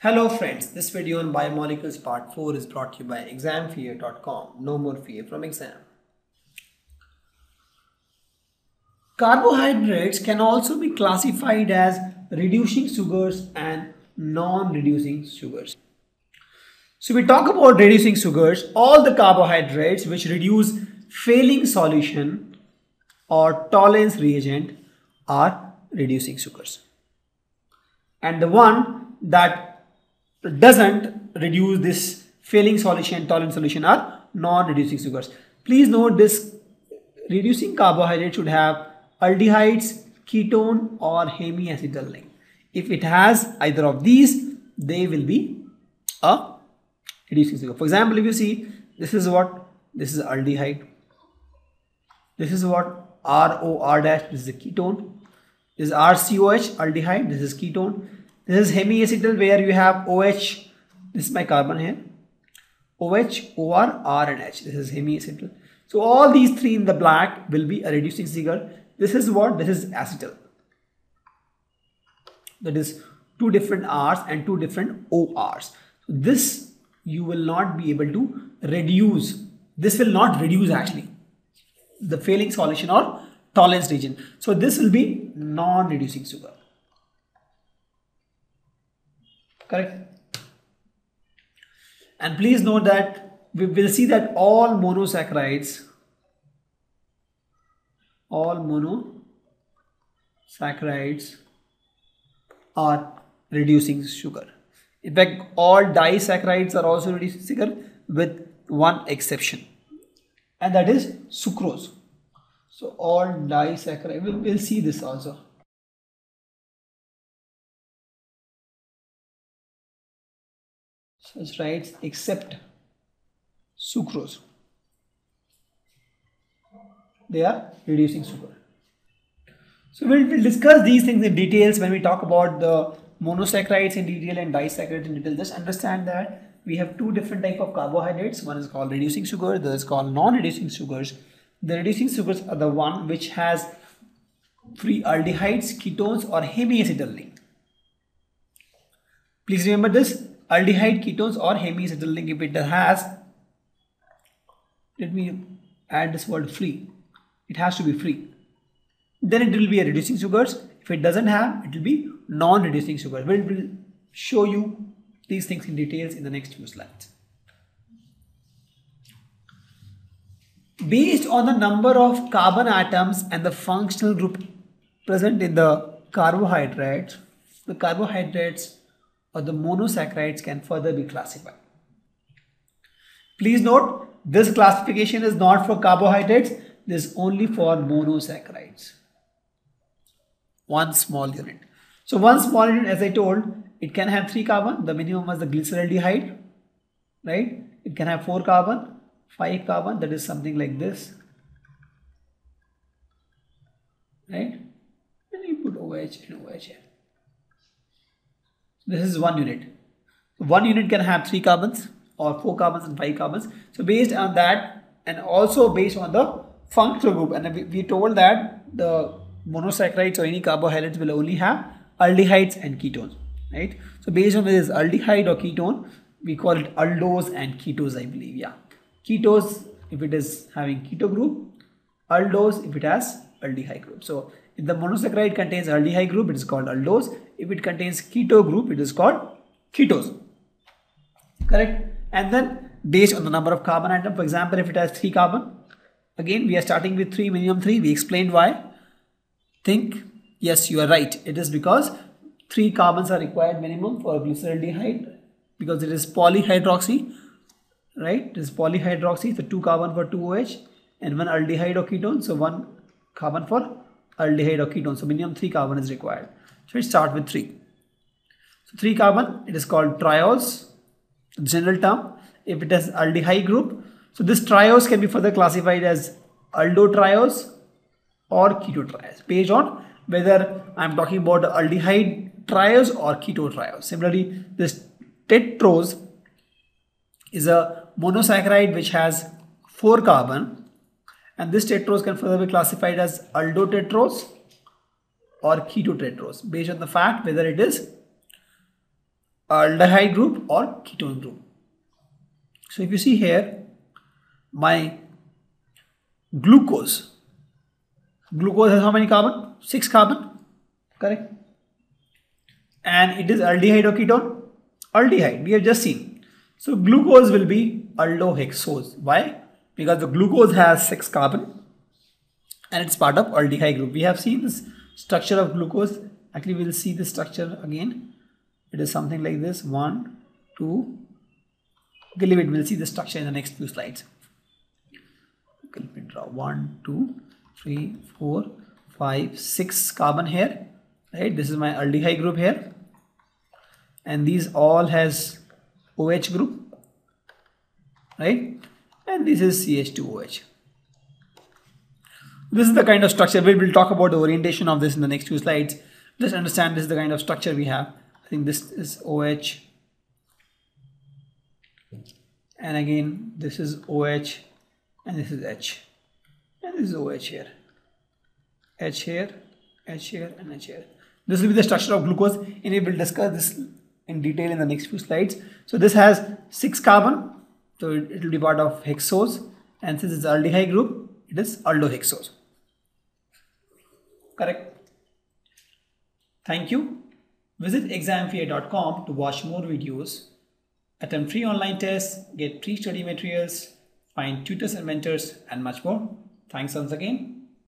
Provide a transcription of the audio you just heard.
Hello friends, this video on biomolecules part 4 is brought to you by examfear.com. No more fear from exam. Carbohydrates can also be classified as reducing sugars and non-reducing sugars. So we talk about reducing sugars, all the carbohydrates which reduce Fehling solution or Tollens reagent are reducing sugars. And the one that doesn't reduce this Fehling solution, Tollens solution are non-reducing sugars. Please note this reducing carbohydrate should have aldehydes, ketone or hemiacetal link. If it has either of these, they will be a reducing sugar. For example, if you see, this is what, this is aldehyde. This is what ROR dash, this is a ketone. This is RCOH, aldehyde, this is ketone. This is hemiacetal where you have OH, this is my carbon here. OH, OR, R and H, this is hemiacetal. So all these three in the black will be a reducing sugar. This is what? This is acetal. That is two different R's and two different OR's. So this you will not be able to reduce. This will not reduce actually the Fehling solution or Tollens reagent. So this will be non-reducing sugar. Correct? And please note that we will see that all monosaccharides, all monosaccharides are reducing sugar. In fact, all disaccharides are also reducing sugar with one exception and that is sucrose. So all disaccharides, we'll, we'll see this also. Such rights except sucrose. They are reducing sugar. So we'll, we'll discuss these things in details when we talk about the monosaccharides in detail and disaccharides in detail. Just understand that we have two different type of carbohydrates. One is called reducing sugar, the other is called non-reducing sugars. The reducing sugars are the one which has free aldehydes, ketones or hemiacetal link. Please remember this aldehyde, ketones or if it has let me add this word free. It has to be free. Then it will be a reducing sugars. If it doesn't have it will be non-reducing sugars. We'll, we'll show you these things in details in the next few slides. Based on the number of carbon atoms and the functional group present in the carbohydrates the carbohydrates or the monosaccharides can further be classified. Please note, this classification is not for carbohydrates, this is only for monosaccharides. One small unit. So one small unit, as I told, it can have three carbon, the minimum is the glyceraldehyde, right? It can have four carbon, five carbon, that is something like this, right? And you put OH and OH here. This is one unit. One unit can have three carbons or four carbons and five carbons. So based on that and also based on the functional group and we, we told that the monosaccharides or any carbohydrates will only have aldehydes and ketones, right? So based on this aldehyde or ketone, we call it aldose and ketose, I believe. Yeah, ketose if it is having keto group, aldose if it has aldehyde group. So if the monosaccharide contains aldehyde group, it is called aldose. If it contains keto group, it is called ketose. Correct? And then based on the number of carbon atom, for example, if it has 3 carbon, again we are starting with 3, minimum 3. We explained why. Think, yes, you are right. It is because 3 carbons are required minimum for glyceraldehyde because it is polyhydroxy, right? It is polyhydroxy, so 2 carbon for 2 OH and 1 aldehyde or ketone, so 1 carbon for aldehyde or ketone. So minimum 3 carbon is required. So we start with 3. So 3 carbon, it is called triose, general term. If it has aldehyde group, so this triose can be further classified as aldotriose or ketotriose based on whether I am talking about aldehyde triose or ketotriose. Similarly, this tetrose is a monosaccharide which has 4 carbon and this tetrose can further be classified as aldotetrose or ketotetrose based on the fact whether it is aldehyde group or ketone group. So if you see here, my glucose, glucose has how many carbon? 6 carbon, correct? And it is aldehyde or ketone? Aldehyde, we have just seen. So glucose will be aldohexose. Why? Because the glucose has 6 carbon and it's part of aldehyde group. We have seen this structure of glucose. Actually, we will see the structure again. It is something like this. One, two. Okay, leave it. We'll see the structure in the next few slides. Okay, let me draw one, two, three, four, five, six carbon here. Right. This is my aldehyde group here, and these all has OH group. Right, and this is CH2OH. This is the kind of structure. We will talk about the orientation of this in the next few slides. Just understand this is the kind of structure we have. I think this is OH. And again, this is OH and this is H. And this is OH here. H here, H here and H here. This will be the structure of glucose and we will discuss this in detail in the next few slides. So this has 6 carbon. So it will be part of hexose. And since it's aldehyde group, it is aldohexose. Correct? Thank you. Visit examfear.com to watch more videos. Attempt free online tests get free study materials find tutors and mentors and much more. Thanks once again